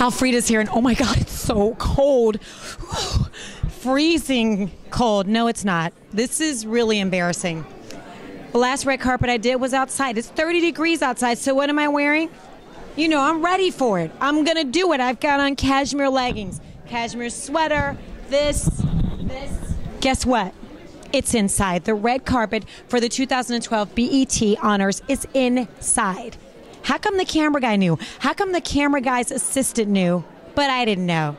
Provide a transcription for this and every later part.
Alfreda's here, and oh my God, it's so cold. Freezing cold. No, it's not. This is really embarrassing. The last red carpet I did was outside. It's 30 degrees outside, so what am I wearing? You know, I'm ready for it. I'm gonna do it. I've got on cashmere leggings, cashmere sweater, this, this. Guess what? It's inside. The red carpet for the 2012 BET Honors is inside. How come the camera guy knew? How come the camera guy's assistant knew, but I didn't know?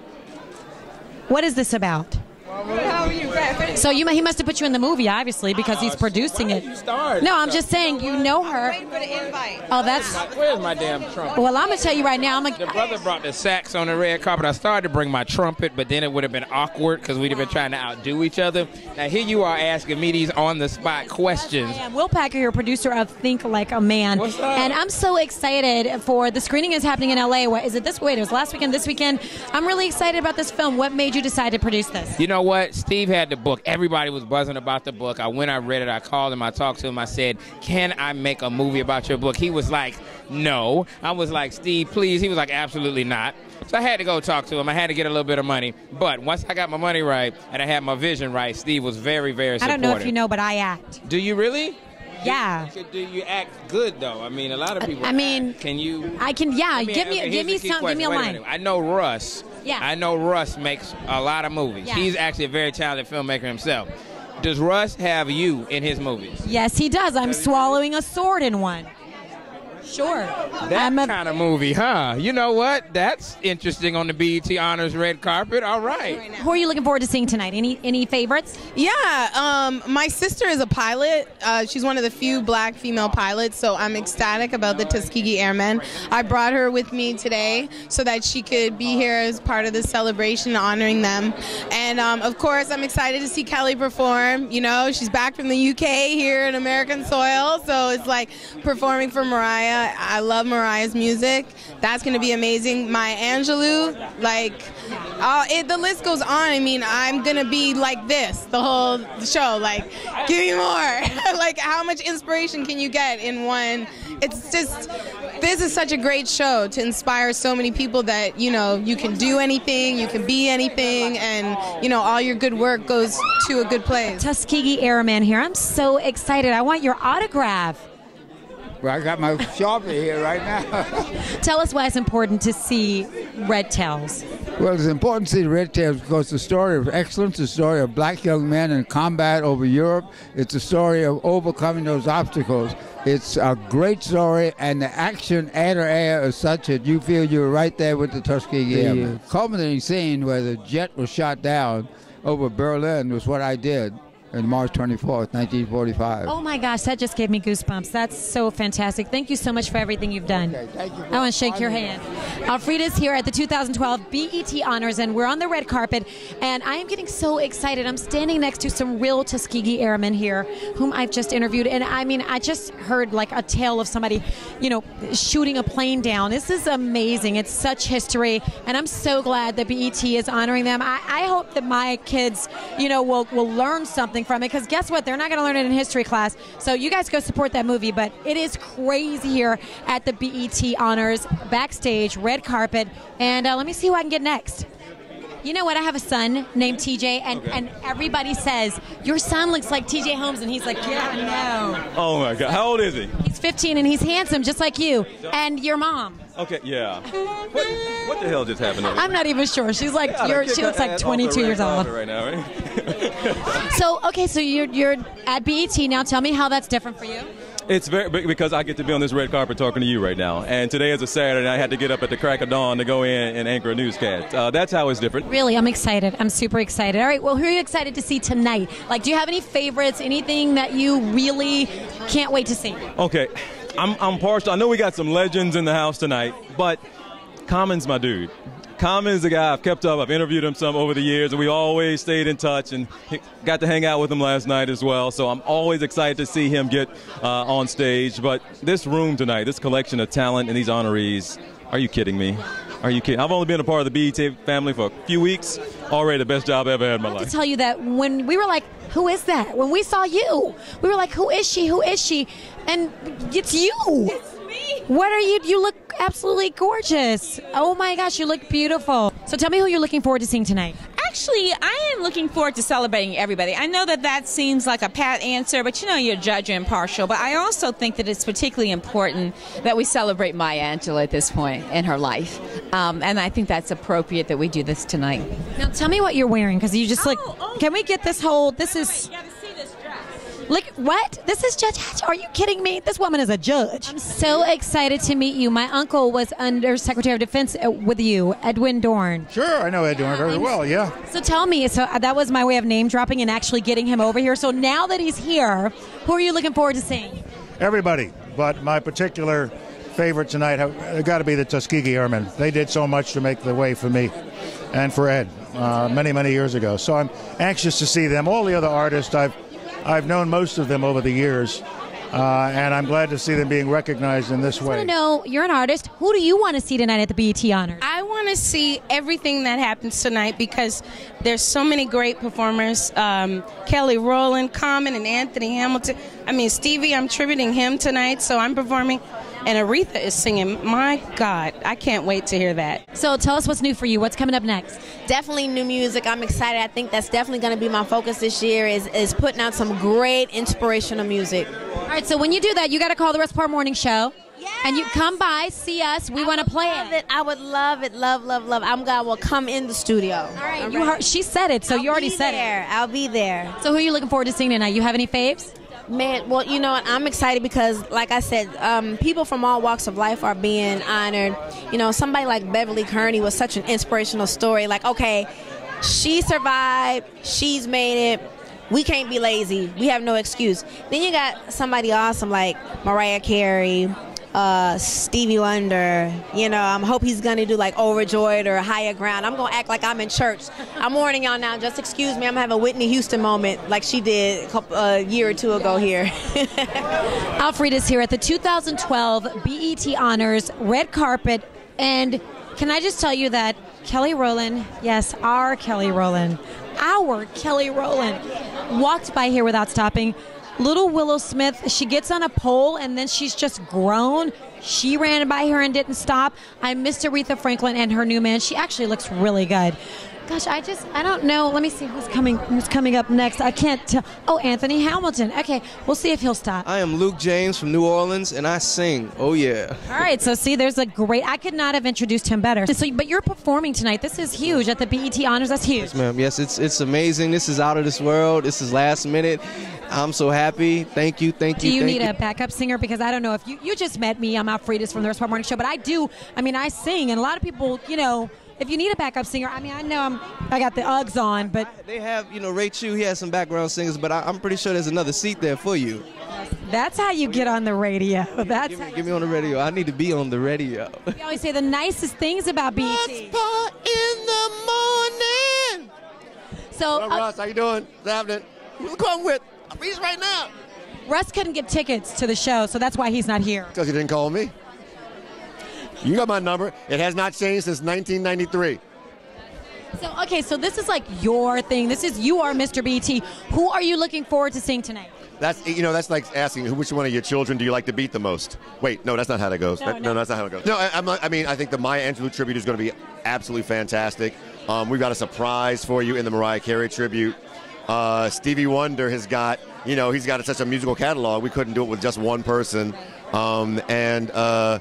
What is this about? How are you, Brad? So you, he must have put you in the movie, obviously, because he's ah, producing it. No, I'm just saying you know her. Waiting for the invite. Oh, that's. Where's my damn trumpet? Well, I'm gonna tell you right now. I'm The gonna. brother brought the sax on the red carpet. I started to bring my trumpet, but then it would have been awkward because we'd have been trying to outdo each other. Now here you are asking me these on the spot questions. I am Will Packer here, producer of Think Like a Man, What's up? and I'm so excited for the screening is happening in LA. What is it this? Wait, it was last weekend. This weekend. I'm really excited about this film. What made you decide to produce this? You know what? Steve had the book. Everybody was buzzing about the book. I went, I read it, I called him, I talked to him. I said, Can I make a movie about your book? He was like, No. I was like, Steve, please. He was like, Absolutely not. So I had to go talk to him. I had to get a little bit of money. But once I got my money right and I had my vision right, Steve was very, very supportive. I don't know if you know, but I act. Do you really? Yeah. Do, do you act good though? I mean, a lot of people. I mean, act. can you? I can. Yeah. Give me. okay, give me some. Give me a. Wait line. I know Russ. Yeah. I know Russ makes a lot of movies. Yeah. He's actually a very talented filmmaker himself. Does Russ have you in his movies? Yes, he does. I'm swallowing a sword in one. Sure. That a, kind of movie, huh? You know what? That's interesting on the BET Honors red carpet. All right. who are you looking forward to seeing tonight? Any any favorites? Yeah, um, my sister is a pilot. Uh, she's one of the few black female pilots, so I'm ecstatic about the Tuskegee Airmen. I brought her with me today so that she could be here as part of the celebration honoring them. And um, of course, I'm excited to see Kelly perform. You know, she's back from the UK here in American soil, so it's like performing for Mariah. I love Mariah's music. That's going to be amazing. Maya Angelou, like, uh, it, the list goes on. I mean, I'm going to be like this the whole show. Like, give me more. like, how much inspiration can you get in one? It's just, this is such a great show to inspire so many people that, you know, you can do anything, you can be anything, and, you know, all your good work goes to a good place. Tuskegee Airman here. I'm so excited. I want your autograph. Well, I got my Sharpie here right now. Tell us why it's important to see Red Tails. well, it's important to see Red Tails because the story of excellence, the story of black young men in combat over Europe. It's a story of overcoming those obstacles. It's a great story, and the action and or air is such that you feel you're right there with the Tuskegee Airmen. The culminating scene where the jet was shot down over Berlin was what I did on March 24th, 1945. Oh my gosh, that just gave me goosebumps. That's so fantastic. Thank you so much for everything you've done. Okay, thank you I want to shake your hand. Alfreda's here at the 2012 BET Honors, and we're on the red carpet. And I am getting so excited. I'm standing next to some real Tuskegee Airmen here, whom I've just interviewed. And I mean, I just heard like a tale of somebody, you know, shooting a plane down. This is amazing. It's such history, and I'm so glad that BET is honoring them. I, I hope that my kids, you know, will will learn something from it. Because guess what? They're not going to learn it in history class. So you guys go support that movie. But it is crazy here at the BET Honors backstage, red carpet, and uh, let me see who I can get next. You know what? I have a son named TJ, and, and everybody says your son looks like TJ Holmes, and he's like, yeah, I know. Oh my God! How old is he? He's 15 and he's handsome, just like you and your mom. Okay, yeah. What, what the hell just happened? I'm not even sure. She's like, Yeah, you're, she looks like 22 years old. right now, right? So, okay, so you're you're at BET now. Tell me how that's different for you. It's very because I get to be on this red carpet talking to you right now, and today is a Saturday. and I had to get up at the crack of dawn to go in and anchor a newscast. Uh, that's how it's different. Really, I'm excited. I'm super excited. All right, well, who are you excited to see tonight? Like, do you have any favorites? Anything that you really can't wait to see? Okay, I'm I'm partial. I know we got some legends in the house tonight, but Common's my dude. Common's the guy I've kept up. I've interviewed him some over the years, and we always stayed in touch and got to hang out with him last night as well. So I'm always excited to see him get uh, on stage. But this room tonight, this collection of talent and these honorees, are you kidding me? Are you kidding? I've only been a part of the BET family for a few weeks. Already the best job I ever had in my I have to life. tell you that when we were like, who is that? When we saw you, we were like, who is she? Who is she? And it's you. It's me. What are you? You look absolutely gorgeous. Oh my gosh, you look beautiful. So tell me who you're looking forward to seeing tonight. Actually, I am looking forward to celebrating everybody. I know that that seems like a pat answer, but you know you're judge impartial. But I also think that it's particularly important that we celebrate Maya Angelou at this point in her life, um, and I think that's appropriate that we do this tonight. Now tell me what you're wearing because you just. Oh, oh. Can we get this whole? This is. You got what? This is Judge Hatch. Are you kidding me? This woman is a judge. I'm so excited to meet you. My uncle was Under Secretary of Defense uh, with you, Edwin Dorn. Sure, I know Ed Dorn very well. Yeah. So tell me, so uh, that was my way of name dropping and actually getting him over here. So now that he's here, who are you looking forward to seeing? Everybody, but my particular favorite tonight have got to be the Tuskegee Airmen. They did so much to make the way for me and for Ed uh, many, many years ago. So I'm anxious to see them. All the other artists, I've I've known most of them over the years, uh, and I'm glad to see them being recognized in this way. I want way. to know, you're an artist. Who do you want to see tonight at the BET Honors? I want to see everything that happens tonight because there's so many great performers. Um, Kelly Rowland, Common, and Anthony Hamilton. I mean, Stevie, I'm tributing him tonight, so I'm performing. And Aretha is singing. My God, I can't wait to hear that. So tell us what's new for you. What's coming up next? definitely new music. I'm excited. I think that's definitely going to be my focus this year is, is putting out some great inspirational music. All right, so when you do that, you got to call the Russ Parr Morning Show. And you come by, see us. We want to play Love it. it. I would love it. Love, love, love. I'm God will come in the studio. All right, you heard, she said it, so you already said there. I'll be there. So who are you looking forward to seeing tonight? You have any faves? Man, well, you know? I'm excited because, like I said, um, people from all walks of life are being honored. You know, somebody like Beverly Kearney was such an inspirational story. Like, okay, she survived, she's made it. We can't be lazy. We have no excuse. Then you got somebody awesome like Mariah Carey, uh, Stevie Wonder. You know, I hope he's gonna do like Overjoyed or Higher Ground. I'm gonna act like I'm in church. I'm warning y'all now. Just excuse me. I'm gonna have a Whitney Houston moment like she did a couple, a year or two ago here. Alfred is here at the 2012 BET Honors red carpet, and can I just tell you that Kelly Rowland, yes, our Kelly Rowland, our Kelly Rowland, walked by here without stopping. Little Willow Smith, she gets on a pole and then she's just grown. She ran by her and didn't stop. I missed Aretha Franklin and her new man. She actually looks really good. Gosh, I just I don't know. Let me see who's coming who's coming up next. I can't tell. Oh, Anthony Hamilton. Okay, we'll see if he'll stop. I am Luke James from New Orleans, and I sing. Oh yeah. All right, so see, there's a great. I could not have introduced him better. So, but you're performing tonight. This is huge at the BET Honors. That's huge. Yes, ma'am. Yes, it's it's amazing. This is out of this world. This is last minute. I'm so happy. Thank you. Thank you. Do you. you thank need you. a backup singer? Because I don't know if you you just met me. I'm Alfredis from the Russ Parr Morning Show, but I do. I mean, I sing, and a lot of people, you know, if you need a backup singer, I mean, I know I'm I got the Uggs on, but They have, you know, Ray Chu. He has some background singers, but I, I'm pretty sure there's another seat there for you. that's how you get on the radio. That's Give me, give me on the radio. I need to be on the radio. you always say the nicest things about BET. in the morning. So Hello, uh, Ross. How you doing? What's happening? Who come with? He's right now. Russ couldn't get tickets to the show, so that's why he's not here. Because he didn't call me. You got my number. It has not changed since 1993. So okay, so this is like your thing. This is you are Mr. BT. Who are you looking forward to seeing tonight? That's you know that's like asking who which one of your children do you like to beat the most. Wait, no, that's not how that goes. No, That- no. that's not how it goes. No, I, I'm not, I mean I think the Maya Angelou tribute is going to be absolutely fantastic. Um, we've got a surprise for you in the Mariah Carey tribute. Uh, Stevie Wonder has got you know he's got such a musical catalog. We couldn't do it with just one person. Um, and uh,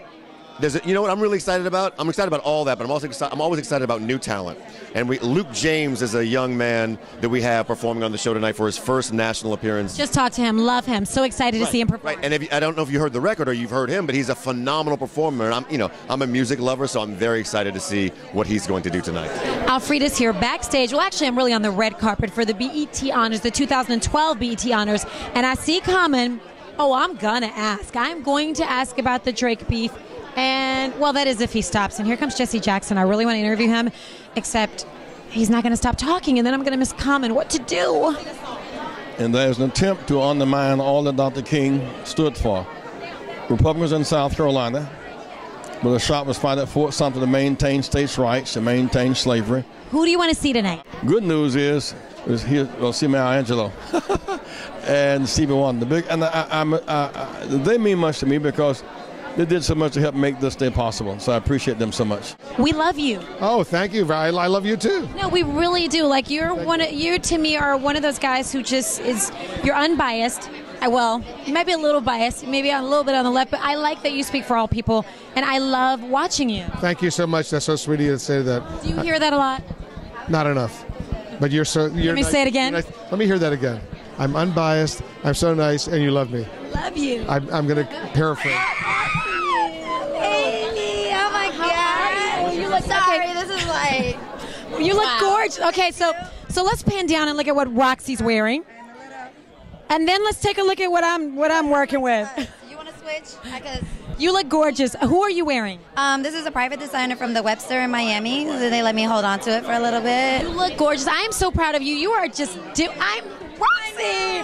there's a, you know what I'm really excited about? I'm excited about all that, but I'm also excited, I'm always excited about new talent. And we Luke James is a young man that we have performing on the show tonight for his first national appearance. Just talk to him. Love him. So excited to see him perform. Right, and if you, I don't know if you heard the record or you've heard him, but he's a phenomenal performer. And I'm, you know, I'm a music lover, so I'm very excited to see what he's going to do tonight. Alfreda's here backstage. Well, actually, I'm really on the red carpet for the BET Honors, the 2012 BET Honors, and I see Common. Oh, I'm gonna ask. I'm going to ask about the Drake beef, and well, that is if he stops. And here comes Jesse Jackson. I really want to interview him, except he's not going to stop talking, and then I'm going to miss Common. What to do? and there's an attempt to undermine all that Dr. King stood for. Republicans in South Carolina, where the shot was fired at Fort Sumter to maintain states' rights, to maintain slavery. Who do you want to see tonight? Good news is, is here, well, see Maya Angelou and Stevie Wonder. The big, and I, I'm, I, I, they mean much to me because they did so much to help make this day possible. So I appreciate them so much. We love you. Oh, thank you. I, I love you too. No, we really do. Like you're one. Of, you to me are one of those guys who just is. You're unbiased. I, well, you might be a little biased, maybe a little bit on the left, but I like that you speak for all people, and I love watching you. Thank you so much. That's so sweet of you to say that. Do you hear that a lot? Not enough. But you're so. You're Let me nice- say it again. nice- Let me hear that again. I'm unbiased. I'm so nice, and you love me. Love you. I'm, I'm going to paraphrase. Look sorry. This is like You look Wow. gorgeous. Okay, so so let's pan down and look at what Roxy's wearing, and then let's take a look at what I'm what I'm working with. You want to switch? Because You look gorgeous. Who are you wearing? um, this is a private designer from the Webster in Miami. So they let me hold on to it for a little bit. You look gorgeous. I am so proud of you. You are just do. I'm Roxy.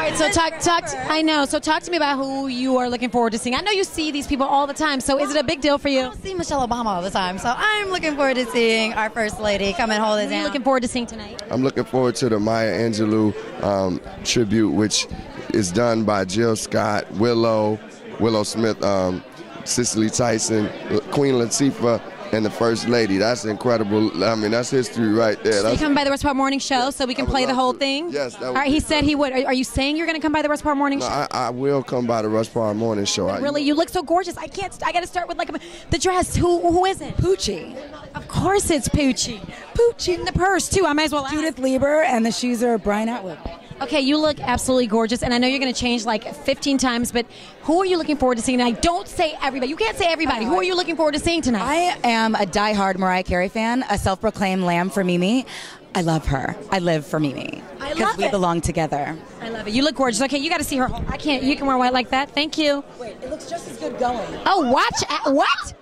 All right, so talk talk. To, I know. So talk to me about who you are looking forward to seeing. I know you see these people all the time. So is it a big deal for you? I see Michelle Obama all the time, so I'm looking forward to seeing our first lady come and hold it What are you down. looking forward to seeing tonight? I'm looking forward to the Maya Angelou um, tribute, which is done by Jill Scott, Willow, Willow Smith, um, Cicely Tyson, Queen Latifah, and the First Lady. That's incredible. I mean, that's history right there. So you That's, come by the Russ Parr Morning Show so we can play the whole to. thing? Yes, that would All right, be he said he would. Are, are you saying you're going to come by the Russ Parr Morning no, Show? I, I will come by the Russ Parr Morning Show. I- Really, you look so gorgeous. I can't. I got to start with like a, the dress. Who who is it? Pucci. Of course, it's Pucci. Pucci. in the purse too. I might as well. ask. Judith Leiber, and the shoes are Brian Atwood. Okay, you look absolutely gorgeous, and I know you're going to change like 15 times. But who are you looking forward to seeing tonight? Don't say everybody. You can't say everybody. Who are you looking forward to seeing tonight? I am a diehard Mariah Carey fan, a self-proclaimed lamb for Mimi. I love her. I live for Mimi. I Because we it. belong together. I love it. You look gorgeous. Okay, you got to see her. whole- I can't. You can wear white like that. Thank you. Wait, it looks just as good going. Oh, watch. uh, What?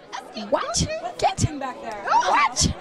What? Get him back there. What?